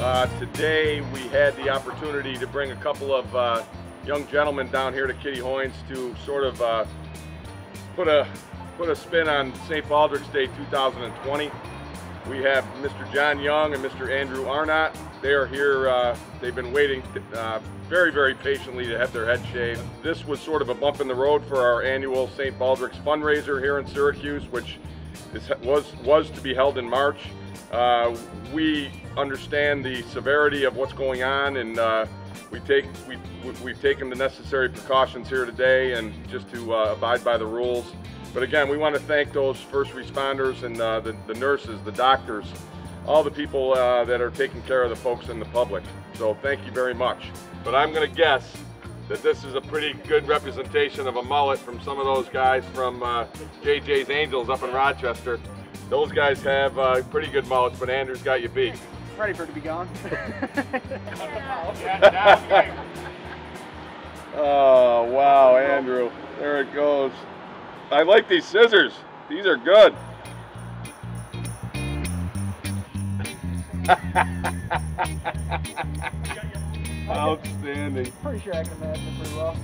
Uh, today we had the opportunity to bring a couple of uh, young gentlemen down here to Kitty Hoynes to sort of uh, put a put a spin on St. Baldrick's Day 2020. We have Mr. John Young and Mr. Andrew Arnott. They are here, uh, they've been waiting uh, very, very patiently to have their head shaved. This was sort of a bump in the road for our annual St. Baldrick's fundraiser here in Syracuse, which is, was, was to be held in March. Uh, we understand the severity of what's going on and uh, we take, we, we've taken the necessary precautions here today and just to uh, abide by the rules. But again, we want to thank those first responders and uh, the, the, nurses, the doctors, all the people uh, that are taking care of the folks in the public. So thank you very much. But I'm going to guess that this is a pretty good representation of a mullet from some of those guys from JJ's uh, Angels up in Rochester. Those guys have uh, pretty good mullets, but Andrew's got you beat. Ready for it to be gone. oh, wow, Andrew. There it goes. I like these scissors. These are good. Outstanding. Pretty sure I can imagine it pretty well.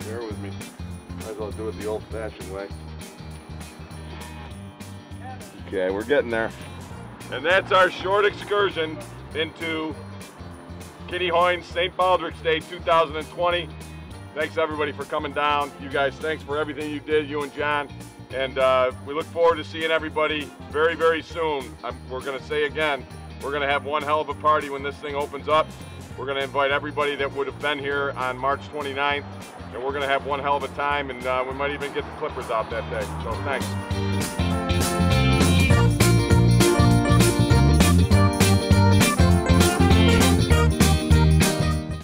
Bear with me. Might as well do it the old-fashioned way. Okay, we're getting there. And that's our short excursion into Kitty Hoynes St. Baldrick's Day 2020. Thanks everybody for coming down. You guys, thanks for everything you did, you and John. And uh, we look forward to seeing everybody very, very soon. I'm, we're going to say again, we're going to have one hell of a party when this thing opens up. We're going to invite everybody that would have been here on March 29th, and we're going to have one hell of a time, and uh, we might even get the Clippers out that day. So thanks.